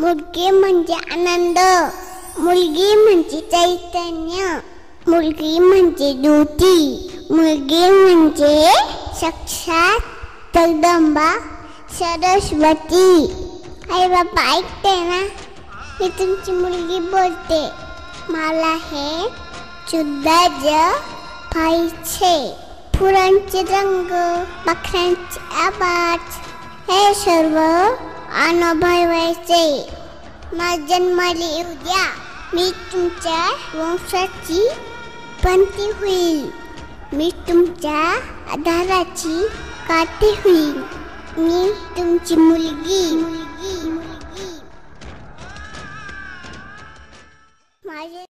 मुलगी म्हणजे आनंद मुलगी म्हणजे चैतन्य मुलगी म्हणजे ज्योती मुलगी म्हणजे साक्षात जगदंबा सरस्वती. आई बाबा ऐकते ना? मी तुमची मुलगी बोलते. मला हे शुद्ध पाहिजे. फुलांचे रंग पाखरांचे आवाज हे सर्व अनुभवायचे. जन्माला येऊ द्या मी तुमच्या वंशाची पंथी होईल मी तुमच्या आधाराची काठी होईल मी तुमची मुलगी. मुलगी मुलगी. माझे